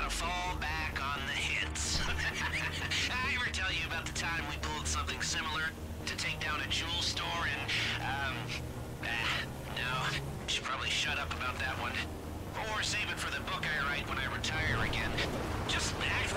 gotta fall back on the hits. I ever tell you about the time we pulled something similar to take down a jewel store and, um, ah, no. Should probably shut up about that one. Or save it for the book I write when I retire again. Just act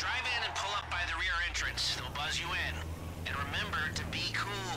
Drive in and pull up by the rear entrance. They'll buzz you in. And remember to be cool.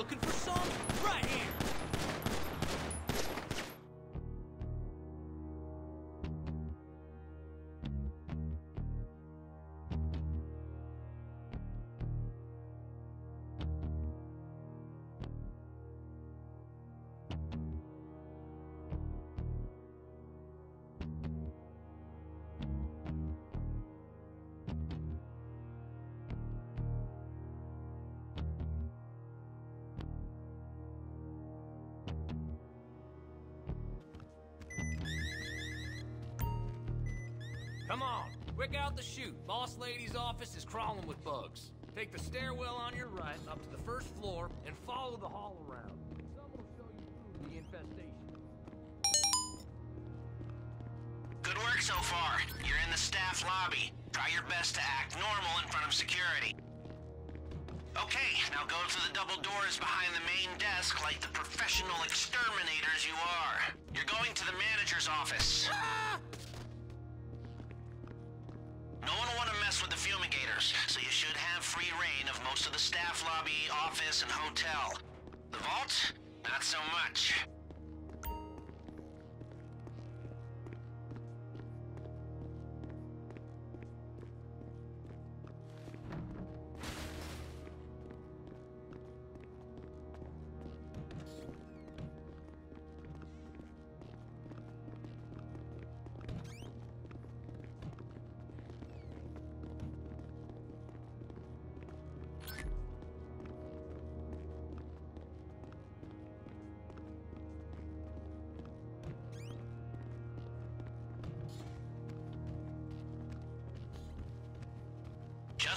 Looking for some? Right here! Quick out the chute. Boss lady's office is crawling with bugs. Take the stairwell on your right up to the first floor and follow the hall around. Someone will show you through the infestation. Good work so far. You're in the staff lobby. Try your best to act normal in front of security. Okay, now go through the double doors behind the main desk like the professional exterminators you are. You're going to the manager's office. No so you should have free rein of most of the staff lobby, office, and hotel. The vault? Not so much.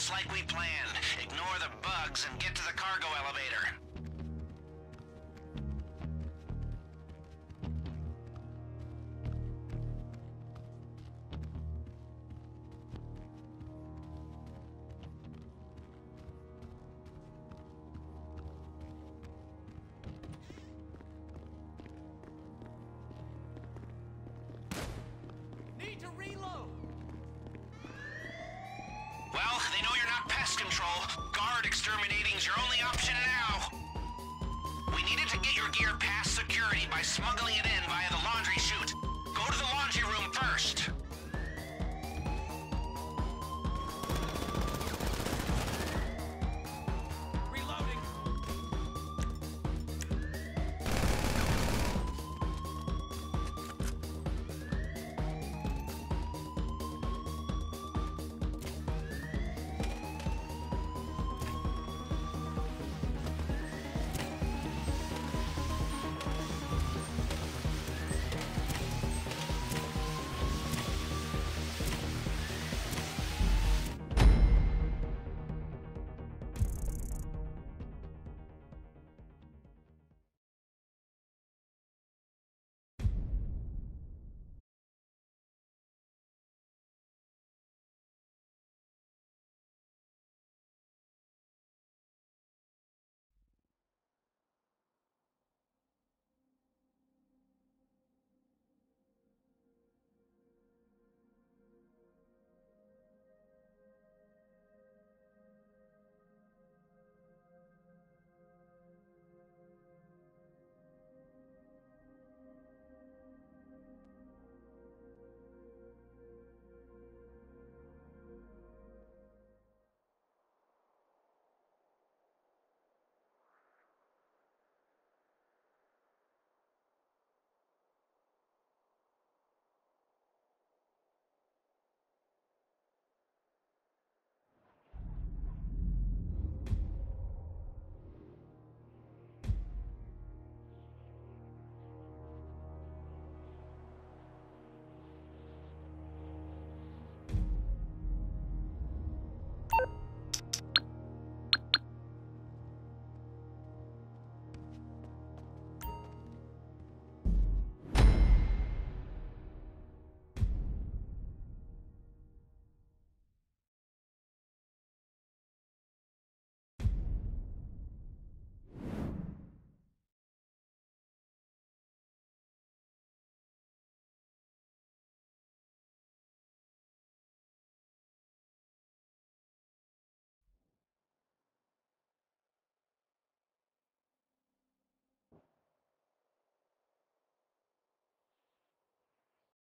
Just like we planned. Ignore the bugs and get to the cargo elevator. Guard exterminating's your only option now. We needed to get your gear past security by smuggling it in